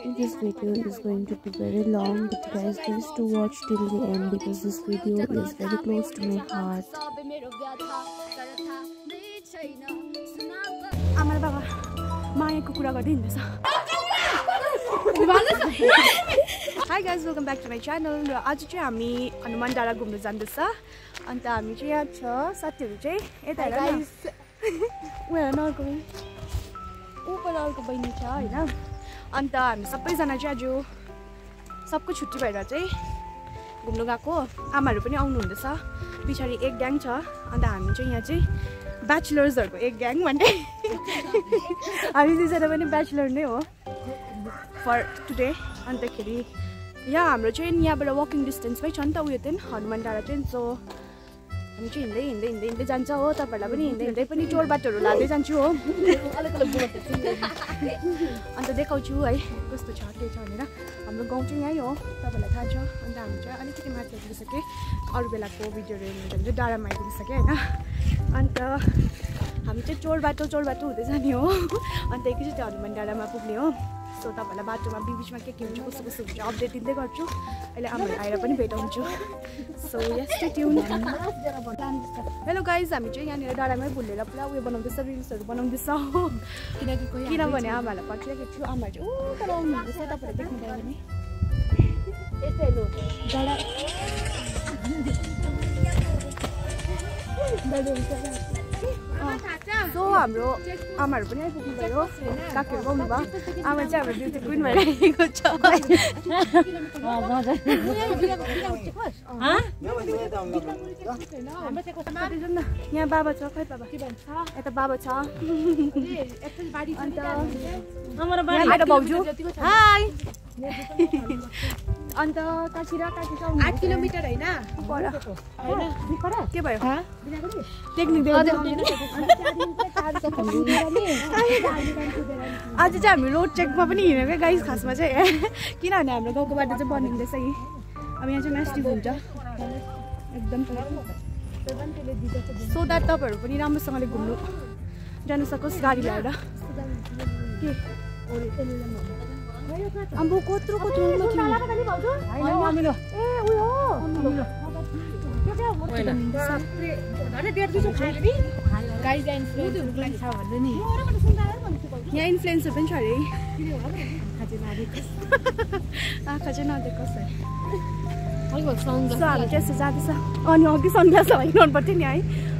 this video is going to be very long but guys please to watch till the end because this video is very close to my heart. आमा र बाबा मायाको कुरा गर्दै हिँड्दैछ hi guys welcome back to my channel र आज चाहिँ हामी हनुमान डाँडा घुम्नु जाँदैछ अन्त हामी चाहिँ यहाँ छ साथीहरू चाहिँ यता हेर न। ऊ अर्को पर अर्को बहिनी छ होइन अन्त हामी सबैजना चाहिँ आज सबको छुट्टी भएर चाहिँ घुम्नु गएको। आमाहरू पनि आउनु हुँदैछ पछाडि एक ग्याङ छ। अन्त हामी चाहिँ यहाँ चाहिँ ब्याचलर्सहरूको एक ग्याङ भन्ने। हामी दुईजना पनि ब्याचलर नै हो। फर टुडे। अन्तखेरि यहाँ हाम्रो चाहिँ यहाँबाट वाकिङ डिस्टेन्समै छ नि त उयो चाहिँ हनुमान डाँडा चाहिँ सो हामी चाहिँ हिँड्दै हिँड्दै हिँड्दै हिँड्दै जान्छ हो तपाईँहरूलाई पनि। हिँड्दै हिँड्दै पनि चोर बाटोहरू लाँदै जान्छु हो। अन्त देखाउँछु है कस्तो छ के छ भनेर। हाम्रो गाउँ चाहिँ यहीँ हो तपाईँलाई थाहा छ। अन्त हामी चाहिँ अलिकति माथि आइपुगिसकेँ अरू बेलाको भिडियोहरू हेर्नु भने चाहिँ डाँडामा आइपुगिसकेँ होइन। अन्त हामी चाहिँ चोर बाटो चोर बाटो हुँदै जाने हो। अन्त एकैचोटि हनुमान डाँडामा पुग्ने हो। सो तपाईँलाई बाटोमा बिचमा के के हुन्छ कस्तो कस्तो हुन्छ अपडेट दिँदै गर्छु। अहिले आमाहरू आएर पनि भेटाउँछु। सो यस्तै ट्युन हेलो गाइज हामी चाहिँ यहाँनिर डाँडामै भुलेर पुरा उयो बनाउँदैछ रिल्सहरू बनाउँदैछ। हो किनकि किनभने आमाहरूलाई पर्खिरहेको छु आमाहरू चाहिँ ऊ तर आउनु हुँदैछ तपाईँहरू देख्नुभयो भने डाँडा। सो हाम्रो आमाहरू पनि आइपुग्नु भयो। काकीहरू पाउनु भयो आमा चाहिँ हाम्रो ब्युटी क्विन भइरहेको छ। यहाँ बाबा छ खै बाबा। यता बाबा छ। अन्त भाउजू। अन्त काकी र आठ किलोमिटर होइन? के भयो? टेक्निक आज चाहिँ हामी रोड चेकमा पनि हिँडेको क्या गाइस खासमा चाहिँ। किनभने हाम्रो गाउँको बाटो चाहिँ बनिँदैछ यी। अब यहाँ चाहिँ म्यास्टिक हुन्छ। एकदम। सो द्याट तपाईँहरू पनि राम्रोसँगले घुम्नु जानु सकोस् गाडी ल्याएर के? अब कत्रो कत्रो यहाँ इन्फ्लुएन्सर पनि छ अरे आँखा चाहिँ नदेकोस् है हामी जाँदैछ अनि अघि सनग्लास लगाइरहनु पर्थ्यो नि है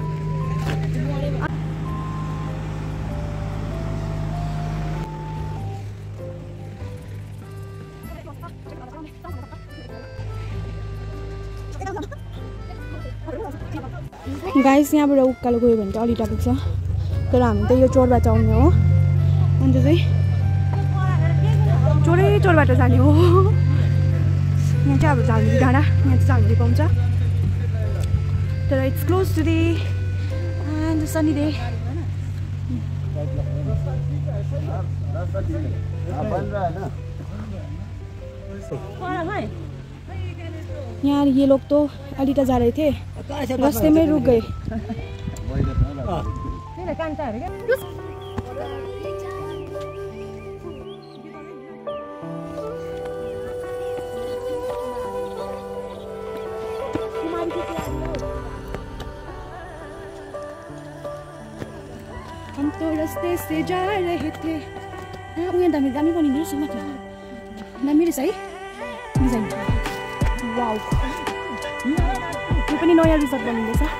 गाइस यहाँबाट उकालो गयो भने चाहिँ अलि टाढो छ। तर हामी त यो चोरबाट आउने हो। अन्त चाहिँ चोरै चोरबाट जाने हो। यहाँ चाहिँ अब झालमुरी डाँडा यहाँ चाहिँ झालमुरी पाउँछ। तर it's close today and sunny day यहाँ ये लोग तो अलीटा जा रहे थे रास्ते में रुक गए हम तो रास्ते से जा रहे थे। दामी दामी रहेछ है डिजाइन वाउ पनि नयाँ रिजर्ट बनिँदैछ।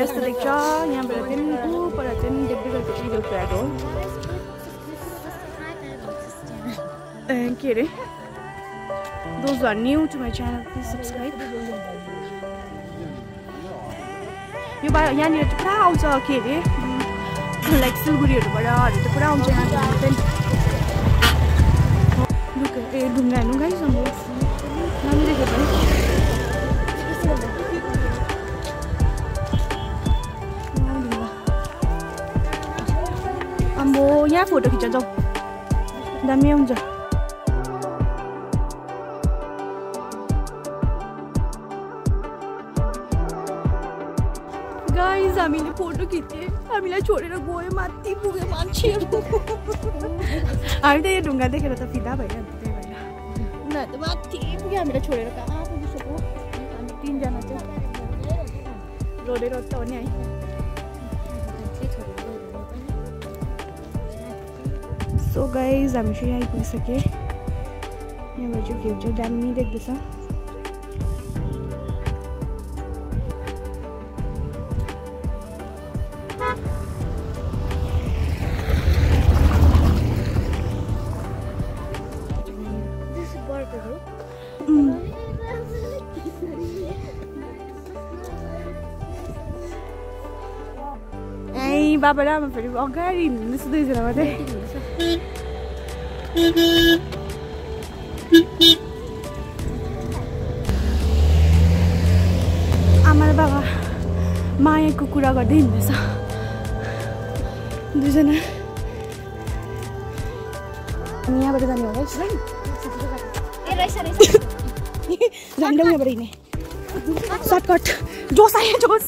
यस्तो देख्छ यहाँबाट चाहिँ ऊपर चाहिँ देख्दै गएको चिलो फ्ल्याग हो। के अरे those are new to my channel please subscribe यो बा यहाँनिर चाहिँ पुरा आउँछ के अरे लाइक सिलगढीहरूबाटहरू चाहिँ पुरा आउँछ यहाँ चाहिँ ए ढुङ्गा हेर्नु गाइस हाम्रो राम्रो देखेको है अम्बो यहाँ फोटो खिच्छ जाउँ दामी हुन्छ गाइज हामीले फोटो खिच्यौँ हामीलाई छोडेर गयो माथि पुग्यो मान्छेहरू हामी त यो ढुङ्गा देखेर त फिदा भइहाल्छ त्यही भएर उनीहरू त माथि पुग्यो हामीलाई छोडेर कहाँ पुगिसक्यो हामी तिनजना चाहिँ रोडेर त हो नि है सो गाइज हामी यहाँ आइपुगिसकेँ यहाँबाट चाहिँ भ्यू चाहिँ दामी देख्दैछ बाबा र आमा फेरि अगाडि हिँड्नुहोस् दुईजना मात्रै आमा र बाबा मायाको कुरा गर्दै हिँड्दैछ दुईजना हामी यहाँबाट जाने होला जाँदा उहाँबाट हिँड्ने सर्टकट जोस आयो जोस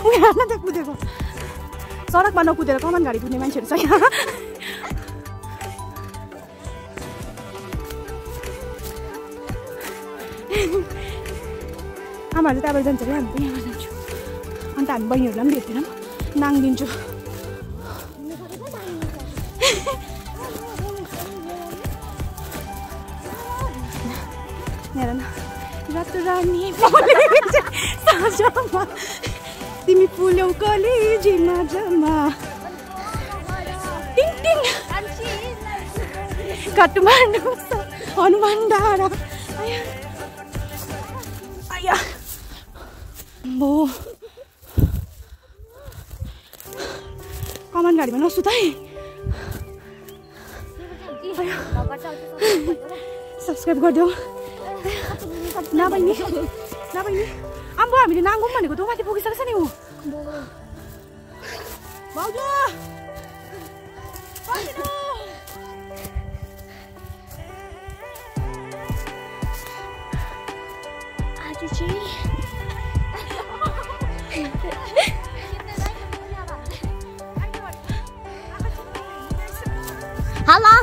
उनीहरूलाई त्यहाँ कुदेको सडकमा नकुदेर कमान गाडी कुद्ने मान्छेहरू छ यहाँ आमाहरू त्यहाँबाट जान्छ अरे हामी त यहाँबाट जान्छु। अन्त हामी बहिनीहरूलाई पनि भेट्दैनौँ नाङ दिन्छु हेर न रातो रानी तिमी फुल्यौ कलेजीमा जमा टिङ टिङ। काठमाडौँ स- हनुमान डाँडा। बो कमान गाडीमा नसुत है सब्सक्राइब गरिदेऊ नबहिनी नबहिनी आम्बो हामीले नाङ्गौँ भनेको त ऊ माथि पुगिसकेछ नि ऊ भाउजू पर्खिनु। आज चाहिँ हेलो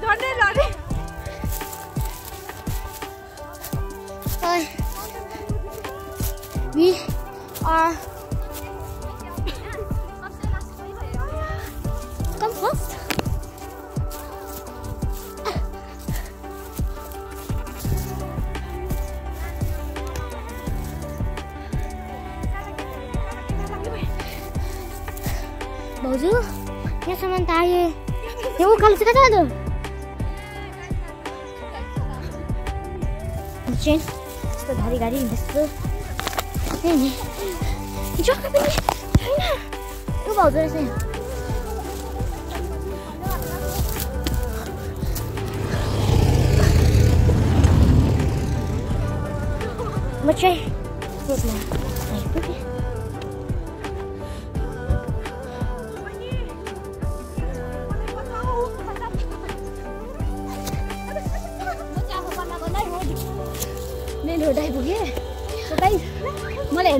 झन्डै लडे We are. उकालो चाहिँ कता जाँदो चाहिँ यस्तो घरि घरि हिँड्दैछु त्यही नि जग्गा पनि छैन यो भाउजू रहेछ यहाँ म चाहिँ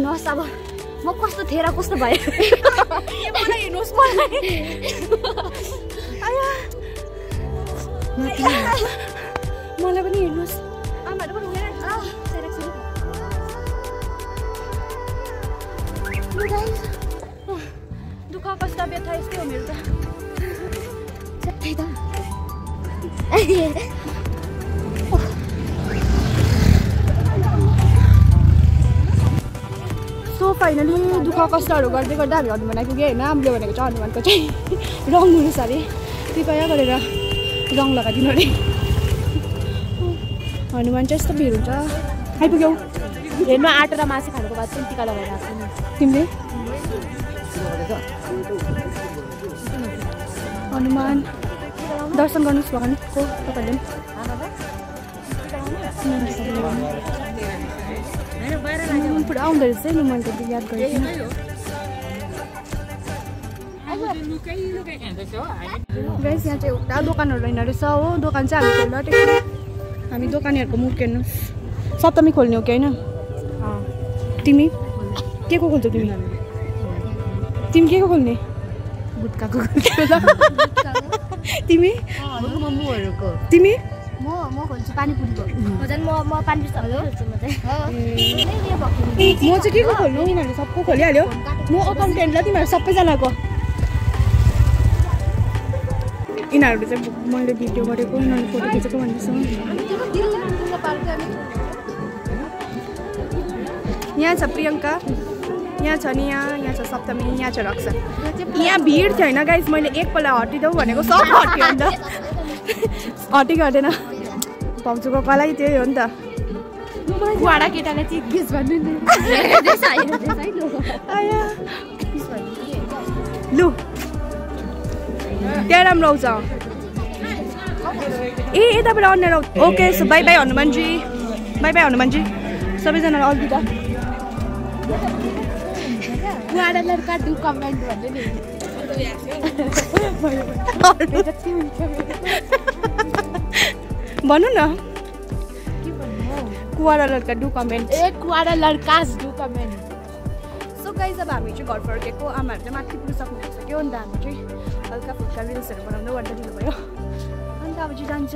हेर्नुहोस् अब म कस्तो थिएँ र कस्तो भयो मलाई हेर्नुहोस् मलाई दुःख कष्टहरू गर्दै गर्दा हामी हनुमान आइपुग्यो होइन? हामीले भनेको चाहिँ हनुमानको चाहिँ। रङ हुनुहोस् अरे कृपया गरेर रङ लगाइदिनु अरे। हनुमान चाहिँ यस्तो भिड हुन्छ। आइपुग्यौ। हेर्नु आँटा र मासु खानुको बाद चाहिँ टिका लगाएर आएको तिमीले? हनुमान दर्शन गर्नुहोस् भगवान्को तपाईँहरूले पनि। पुरा आउँदो रहेछ नि मैले त याद गरेको थिइनँ। गाइस यहाँ चाहिँ एउटा दोकानहरू रहेन रहेछ हो। दोकान चाहिँ हामी खोल्न आँटेको हामी दोकानेहरूको मुख हेर्नुहोस् सप्तमी खोल्ने हो कि होइन? तिमी? के को खोल्छौ तिमी? तिमी के को खोल्ने? गुटकाको तिमी? तिमी? म खोल्छु पानीपुरीको म झन् म म पानीपुरी खोल्छु म चाहिँ। म चाहिँ के को खोल्नु? यिनीहरूले सबको खोलिहाल्यो। म अकाउन्टेन्ट ल तिमीहरू सबैजनाको। यिनीहरू चाहिँ मैले भिडियो गरेको यिनीहरूले फोटो खिचेको भन्दैछ। यहाँ छ प्रियङ्का यहाँ छ नि यहाँ यहाँ छ सप्तमी यहाँ छ रक्षा यहाँ भिड थियो होइन गाइस मैले एकपल्ट हटिदेऊ भनेको सब हट्यो अन्त हटेको हटेन। भाउजूको कलाई त्यही हो नि त। चाहिँ गेस भन्नु नि। लु। त्यहाँ राम्रो आउँछ। ए यताबाट अन्य okay so bye bye Hanumanji. Bye bye Hanumanji. सबैजनालाई लड्का डु कमेन्ट भन्नु नि। भन्नु न कुवारा लड्का डु कमेन्ट ए कुवाडा लड्कास डु कमेन्ट सो गाइज अब हामी चाहिँ घर फर्केको आमाहरू चाहिँ माथि पुगिसक्नु भइसक्यो अन्त हामी चाहिँ हल्का फुल्का रिल्सहरू बनाउँदै गर्दा ढिलो भयो अन्त अब चाहिँ जान्छ।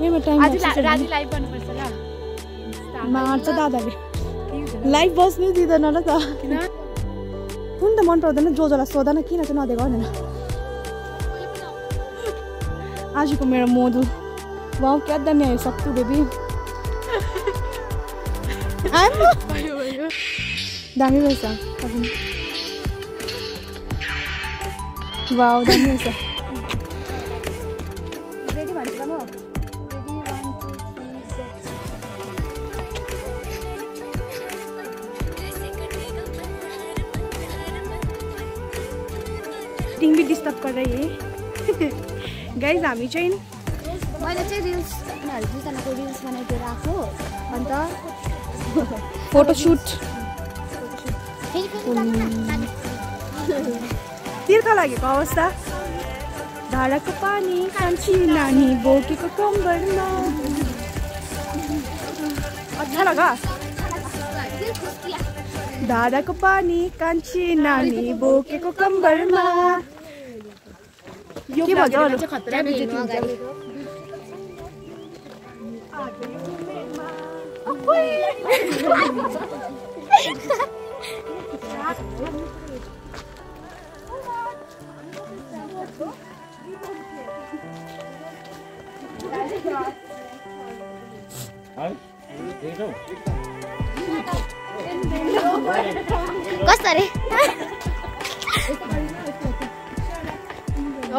मेरोमा टाइम आज राति लाइभ गर्नुपर्छ ल। मार्छ दादाले। लाइभ बस्नै दिँदैन र त। कुन? त मन पर्दैन जो जसलाई सोध न किन चाहिँ नदिएको भनेर आजको मेरो मोदु। वाउ क्या दामी आयो सक्छु बेबी। दामी रहेछ। वाउ दामी रहेछ टिम भी डिस्टर्ब रही है। गाइज हामी चाहिँ मैले चाहिँ रिल्स उनीहरू दुईजनाको रिल्स बनाइदिएर आएको अन्त फोटोसुट तिर्खा लागेको अवस्था। धाराको पानी कान्छी नानी बोकेको कम्बरमा। अच्छा लगा। धाराको पानी कान्छी नानी बोकेको कम्बरमा। के भन्छ अरू? कस्तो अरे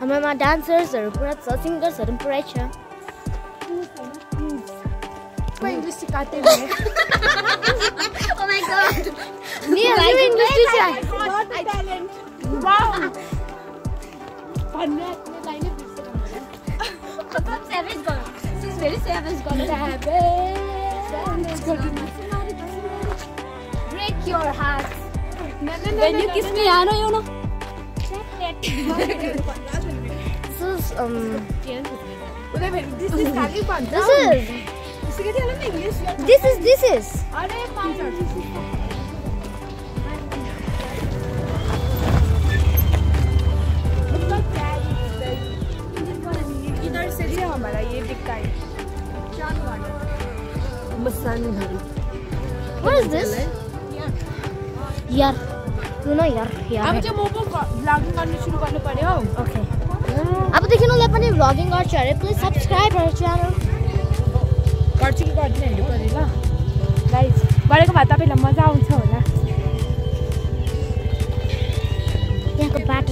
हाम्रोमा डान्सर्सहरू पुरा छ सिङ्गर्सहरू पनि पुरै छ इङ्ग्लिस सिकाते हुए Oh my god! New, new industry छ Very Sad is gonna happen. Break your heart. When you kiss me, I know you know. This is um. Uday भेट दिस इज खाली भन्छ This is. सिकेटीहरूलाई पनि English This is. This is. अरे इधर से लिया हमारा ये बिका है What is this? Yar. You know yar. Yar. अब चाहिँ म पो भ्लगिङ गर्नु सुरु गर्नु पर्यो हौ Okay. अबदेखि उसलाई पनि भ्लगिङ गर्छु अरे प्लिज सब्सक्राइब आवर च्यानल गर्छु कि गर्दिनँ हेर्नु पऱ्यो ल गाइज गरेको भए तपाईँलाई मजा आउँछ होला त्यहाँको बाटो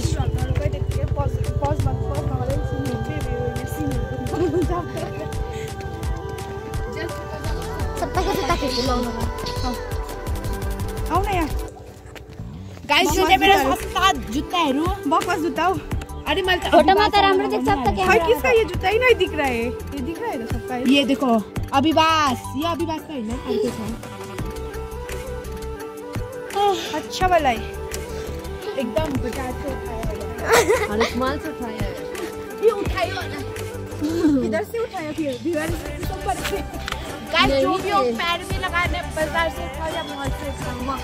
सबैको जुत्ता खिच्नु लाउनु आउन यहाँ गाइस यो चाहिँ मेरो सस्ता जुत्ताहरू बकवास जुत्ता हो अरे मैले त फोटोमा त राम्रो देख्छ त भाई क्यामेरा किसका ये जूता ही नहीं दिख रहा है? ये दिख रहा है ना सबका? ये? ये देखो अभिवास यो अभिवास त होइन अर्को छ अच्छा वाला है। एकदम बजाज से उठाया ये उठायो इधर से उठाया फिर दीवार से ऊपर से। गाइस जो भी हो। पैर में लगाने बाज़ार से उठाया मॉल से उठाया।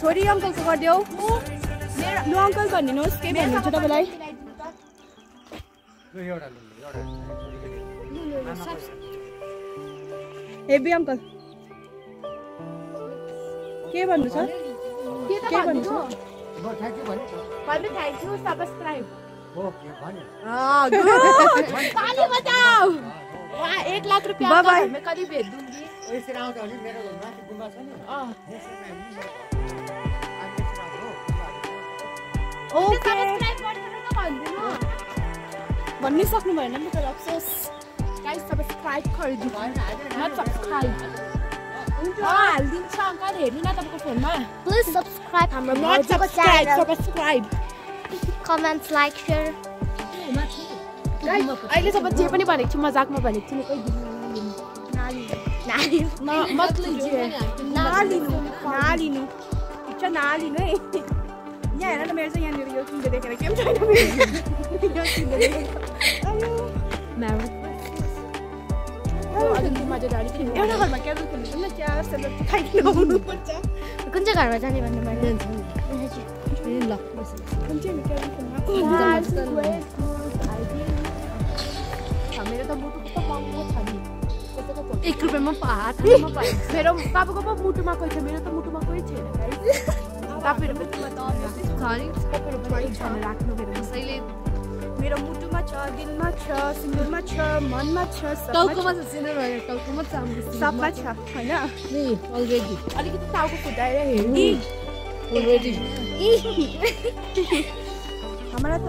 छोरी अङ्कलको गरिदेऊ मेरो अङ्कल भनिदिनुहोस् के भन्नुहुन्छ तपाईँलाई हेबी अङ्कल के भन्नु छ के भन्नु छ एक लाख रुपया bye. घर भनिदिनु भन्नै सक्नु भएन नि त अफसोस गाइस सब्सक्राइब गरिदिनु नट सब्सक्राइब हालिदिन्छ अङ्कल हेर्नु न तपाईँको फोनमा प्लिज सब्सक्राइब हाम्रो subscribe channel subscribe comments like share अहिलेसम्म जे पनि भनेको छु मजाकमा भनेको छु नि कोही नलिनु नलिनु ठिक छ नलिनु है यहाँ हेर न मेरो चाहिँ यहाँनिर यो किन्दै देखेर के पनि एउटा घरमा क्याजल खेल्नु आउनुपर्छ कुन चाहिँ घरमा जाने भन्नु मैले कुन चाहिँ मेरो त मुटुको त महँगो छ नि एक रुपियाँमा पा मेरो तपाईँको पो मुटुमा कोही छ मेरो त मुटुमा कोही छैन। तपाईँहरू राख्नु मेरो कसैले मेरो मुटुमा छ दिलमा छ सिन्दुरमा छ मनमा छ सबमा छ। सबमा छ होइन अलिकति टाउको फुटाएर हेर्नु हाम्रा त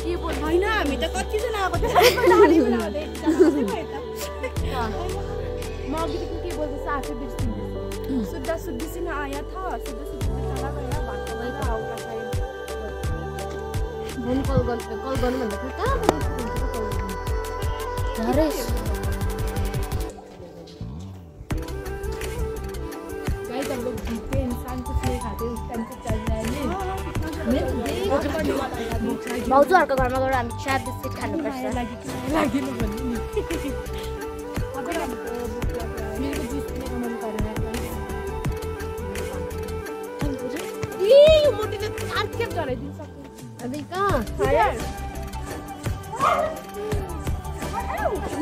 के बोल होइन हामी त कतिजना आएको म अघिदेखि के बोल्दैछ आफै बिर्सिँदैछु सुद्धा सुद्धी से ना आया था चला शायद फोन कल गर्नु कल गर्नु भन्दाखेरि कहाँ भाउजूहरूको घरमा गएर हामी चिया बिस्किट खानुपर्छ मेरो जुस पिएको मन परेन मोटीले चार खेप झराइदिनु सक्छ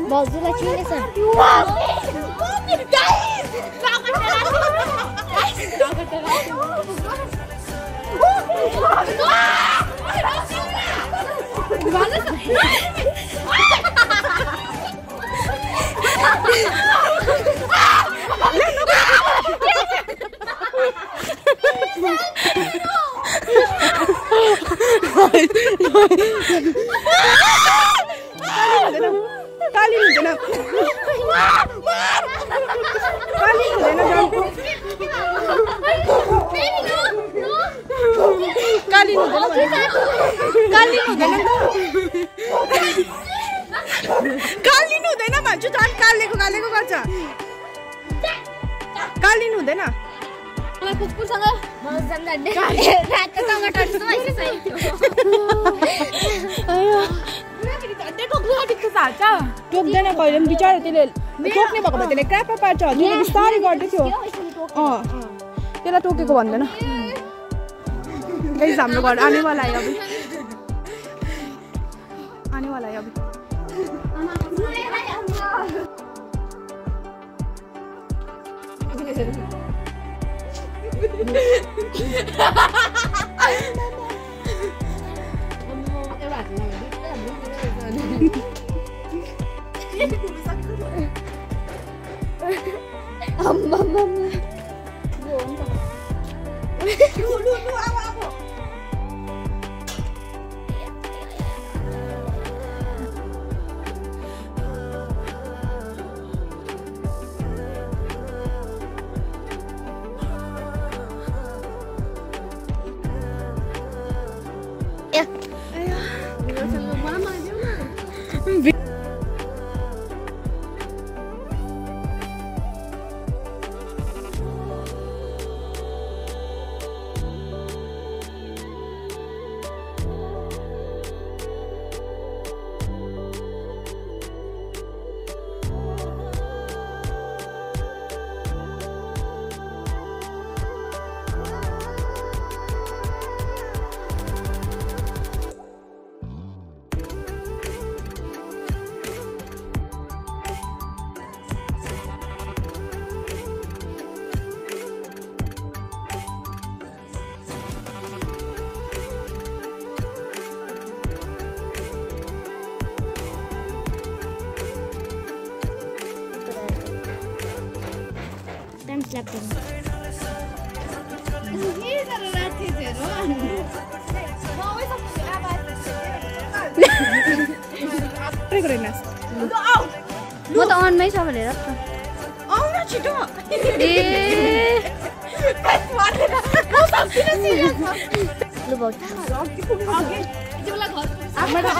भाउजूलाई चिनेछ Tá linda, não? Né? Tá linda, não? Né? Tá linda, não? Né? Tá linda, não? Tá linda, não? Não? लिनु हुँदैन भन्छु झन् कालेको कालेको गर्छ। काल लिनु हुँदैन कुकुरसँग टोक्दैन कहिले पनि बिचरा त्यसले टोक्ने भएको भए त्यसले क्रापा पार्छ। त्यसले बिस्तारै गर्दै थियो। अँ। त्यसलाई टोकेको भन्दैन। हाम्रो घर आनेवाला है अभी। आनेवाला है अभी टाइम स्ल्याप गरेको रहेनस् म त अनमै छ भनेर त आउन छिटो ए लु भाउ मेरो अवस्था त अन्मै छ भनेर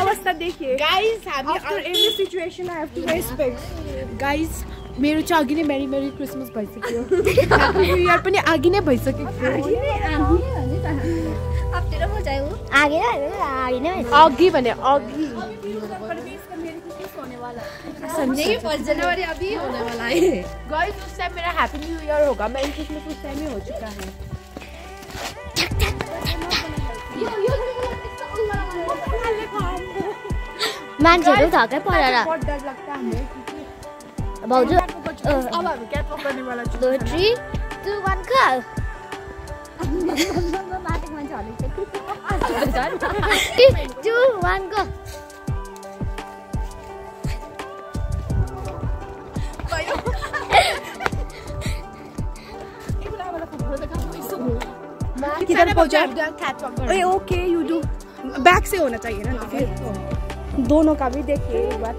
अवस्था देखेँ गाइस हामी एउटा situation I have to respect guys मेरो चाहिँ अघि नै मेरी मेरी क्रिसमस भइसक्यो। न्यु इयर पनि अघि नै नै अघि भने अघि। फर्स्ट जनवरी अभी होने वाला है। गाइस उस टाइम मेरा हैप्पी न्यू ईयर होगा। मेरी क्रिसमस उस टाइम ही हो चुका है। मान्छेहरू धक्कै परेर। बहुत डर लगता है हमें भाउजू अब हामी क्याटवक गर्ने वाला दो थ्री टू वान खा टू वान गो किधर पहुँचा? ओके यू डू बैक से होना चाहिए ना फिर। दोनों का भी देखिए एक बार।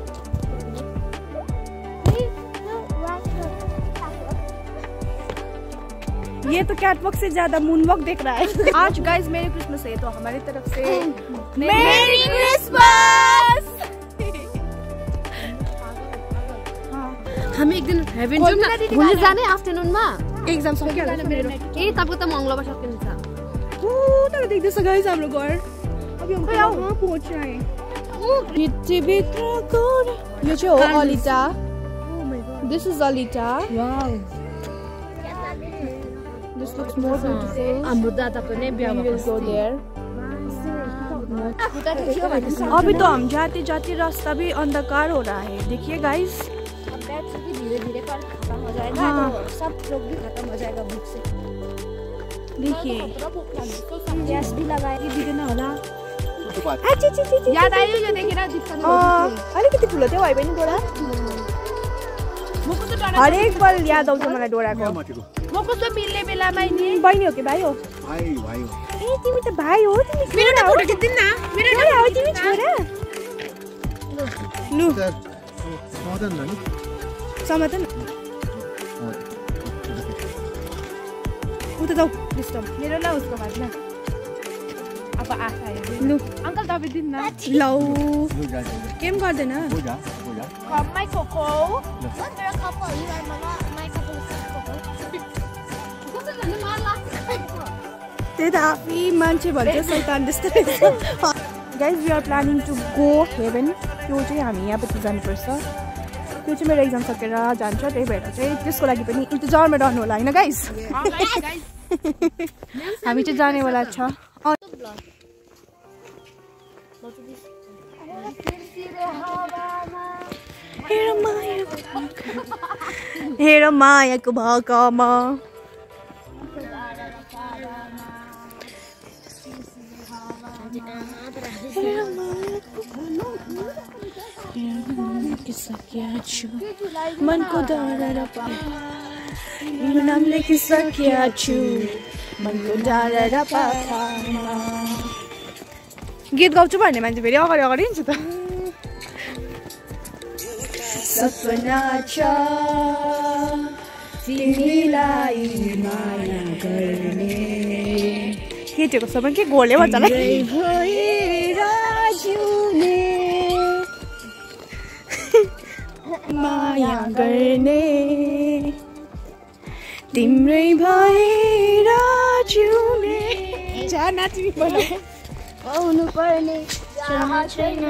ये तो कैटवॉक से ज़्यादा मूनवॉक देख रहा है। आज गाइस मेरी क्रिसमस है तो हमारी तरफ़ से मेरी क्रिसमस हामी एक दिन हेभेन जाउँ न घुम्न जाने आफ्टरनुनमा एग्ज़ाम सक्यो होला मेरो ए तपाईँको त मङ्गलबार सकिन्छ ओ तर देख्दैछ गाइस हाम्रो घर अभी हम कहाँ पहुँच रहे हैं। यो चाहिँ हो Alita this is Alita this हाम्रो दादाको नै बिहा We will go there. अब अभी तो हम जाते जाते रास्ता भी अंधकार हो रहा है। देखिए गाइस धीरे धीरे कर खत्म हो जाएगा हाँ। तो सब लोग भी खत्म हो जाएगा भूख से। देखिए। गैस भी लगाएगी दिँदैन होला याद आयो यो देखेर दिक्कत अलिकति ठुलो थियो भए पनि डोरा हरेक पल याद आउँछ मलाई डोराको म कस्तो मिल्ने बेलामा नि। बहिनी हो कि भाइ हो? भाइ भाइ हो। ए तिमी त भाइ हो तिमी मेरो त फोटो खिच्दिन न। मेरो छोरा हो तिमी छोरा? लु। समाधान ल नि समाधान उता जाऊ डिस्टर्ब मेरो न उसको बादमा। अब आशा लु। अङ्कल तपाईँ दिनु न। लौ लु। जा जा जा। केम गर्दैन? खोको त्यही त आफै मान्छे भन्छ सैतान जस्तो guys we are planning to go heaven त्यो चाहिँ हामी यहाँबाट जानुपर्छ। त्यो चाहिँ मेरो एक्जाम सकेर जान्छ त्यही भएर चाहिँ त्यसको लागि पनि इन्तजारमा रहनु होला होइन गाइज हामी चाहिँ जानेवाला छ। हेर मायाको भाकामा। छु मनको डाँडा र मेरो नाम लेखिसकेका छु मनको डाँडा र पाखामा गीत गाउँछु भन्ने मान्छे फेरि अगाडि अगाडि हिँड्छु त। सपना छ तिमीलाई माया गर्ने। केटीहरूको सबै के गोले भन्छ माया गर्ने तिम्रै भएर जिउने आउनु पर्ने छैन।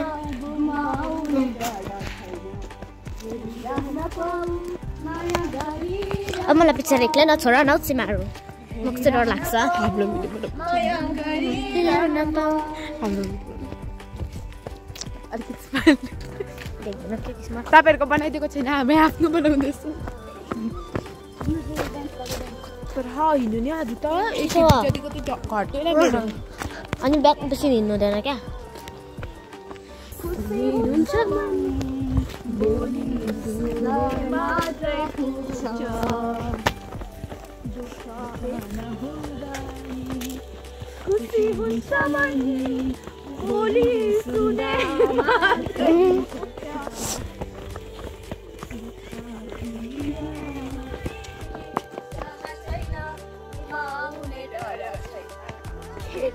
अब मलाई पछाडि एक्लै नछोड न सिमाहरू म कस्तो डर लाग्छ। तपाईँहरूको बनाइदिएको छैन हामी आफ्नो बनाउँदैछौँ तर हिँड्नु नि आज त अनि ब्याग पछि हिँड्नु हुँदैन क्या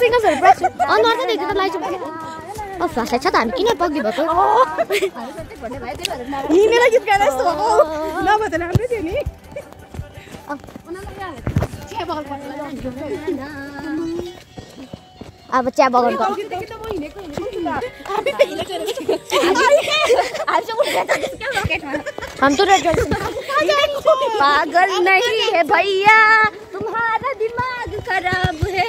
सिङ्गर्सहरू पुरा छु अनुहार त छ त हामी किन भएको गीत गाएर यस्तो भएको नभए त थियो नि अब चिया बगानको हम तो पागल नहीं है भैया, तुम्हारा दिमाग खराब है।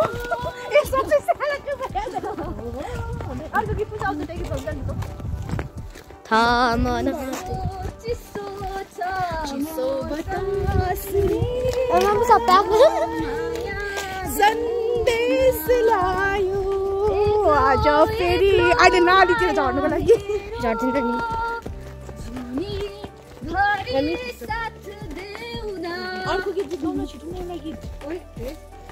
गाएर अब चाहिँ सबै बन्द अब सबै बन्द किताबले हेर्नु त भन्छ धन अल्छी लाग्छ नि ऊ ऊ ऊ There's um campfire. भयो त्यो गर्छु मैले कसैले थामन राम्रो सबै आएको सन्देश लायो आज फेरि अहिले नालीतिर झर्नुको लागि झर्दिन्छ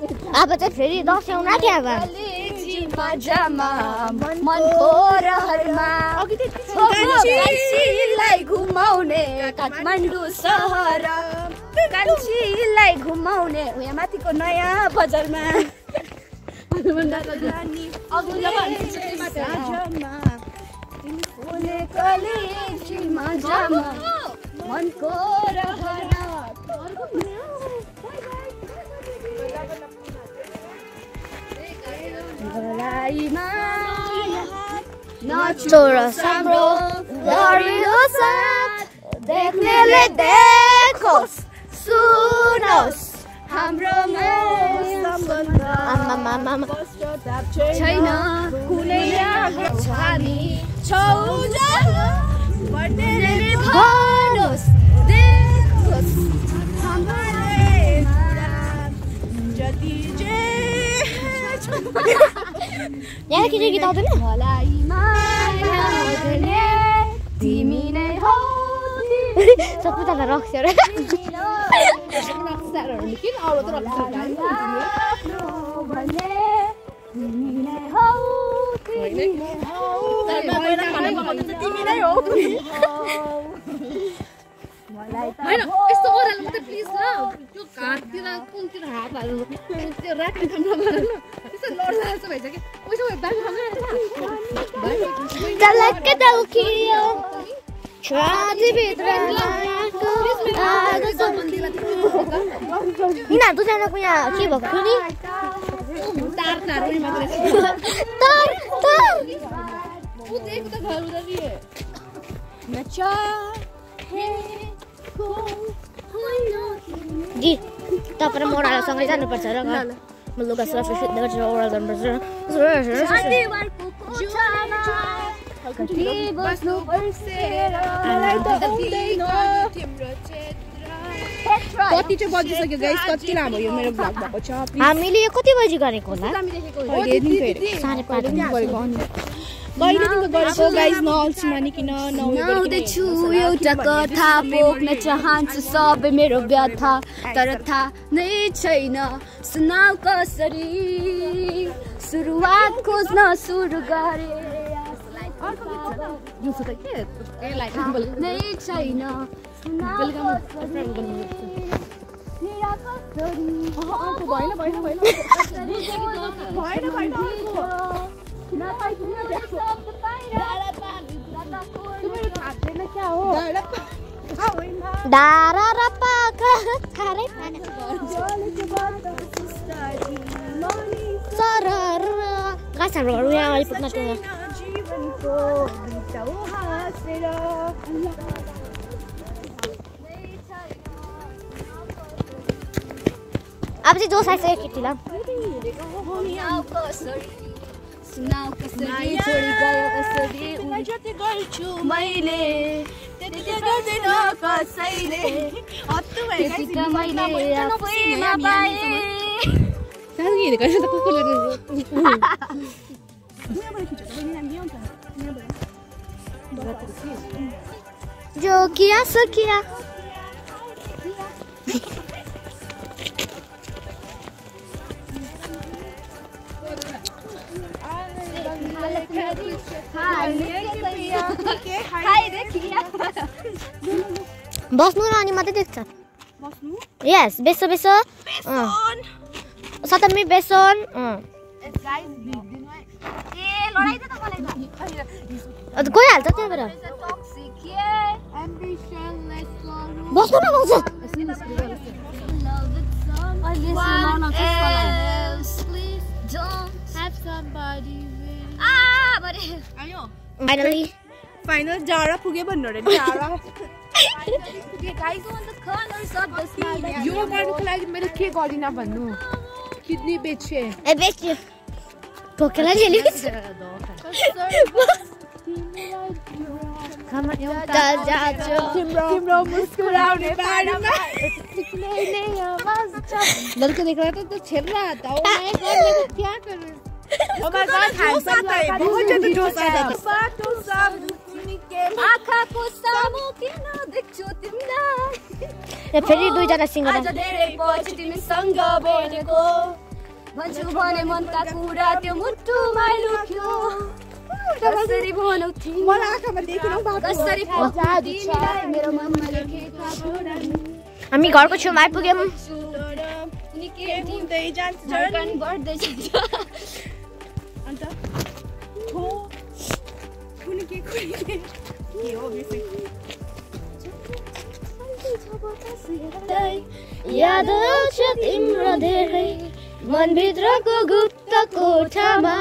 अब चाहिँ फेरि दसैँ आँट्यो अब घुमाउने काठमाडौँ सहर कान्छीलाई घुमाउने यहाँ माथिको नयाँ बजारमा मनको चोर साम्रो दरिलो साथ देख्नेले देखोस् सुनोस् हाम्रो छैन कुनै हामी छौ हाम्रो जति जे यहाँ किन गीत आउँदैन सबैजना रक्स तिमी नै हौ होइन यस्तो ओह्रालो मात्रै प्लिज ल त्यो घाटतिर कुनतिर हात हाल्नु त्यो राख्ने काम नगर न त्यस्तो लड्दा जस्तो भइसक्यो पैसा भयो ब्याङ्क यिनीहरू दुईजनाको यहाँ के भएको थियो नि तार तार तर तर उदेको त घर हुँदा नि जी तपाईँ र म ओह्रालोसँगै जानुपर्छ र म लुगा सफा सुत्दै गर्छु ओह्रालो जानुपर्छ कति चाहिँ बजिसक्यो गाइस कति लामो यो मेरो ब्लग भएको छ? हामीले यो कति बजी गरेको होला? साढे पाँच कहिलेदेखिको गरेको गाइस नअल्छी मानिकन नआउँदैछु एउटा कथा पोख्न चाहन्छु सबै मेरो व्यथा तर थाहा नै छैन सुनाउ कसरी सुरुवात खोज्न सुरु गरे नै छैन भएन भएन भएन भएन भएन क्या हो डारा र पाखा थारै सरर कहाँ छ हाम्रो घर यहाँ अलिपुग्न त्यो जीवनको बिताउ हाँसेर अब चाहिँ जोस आइसक्यो केटीलाई सुनाउ सुनाउ कसरी छोडी गयो कसरी? जति गर्छु मैले गर्दैन कसैले त्यतिका मैले आफैमा पाएँ। सानो हेरेको होइन त कुकुरले जो किया सो किया। बस्नु र अनि मात्रै देख्छ यस बेसो बेसो सतमी बेसन गइहाल्छ त्यहाँबाट बस्नु न पाउँछ फाइनली फाइनल जाडा पुग्यो भन्नु अरे जाडा। यो गर्नुको लागि मैले के गरिनँ भन्नु किडनी बेचे ए बेच्यो ठोकेला नि तिम्रो मुस्कुराउने बारेमा लड़के देख रहा था तो छेल रहा था। वो मैं करने को क्या करूँ? Oh my god, handsome guy. बहुत ज्यादा जोश आया बाटो सब तिमी के आँखाको सामु किन देख्छु तिमीलाई ए फेरि दुईजना सिङ्गर आज धेरै पछि तिमीसँग भेटेको भन्छु भने मनका कुरा त्यो मुटुमा लुक्यो कसरी भनौ तिमी मलाई आँखामा देखिनु कसरी मेरो हामी घरको छेउमा आइपुग्यौँ जान्छ अन्त हो कुनी के कुनी के के हो बेसी? याद आउँछ तिम्रो धेरै मनभित्रको गुप्त कोठामा।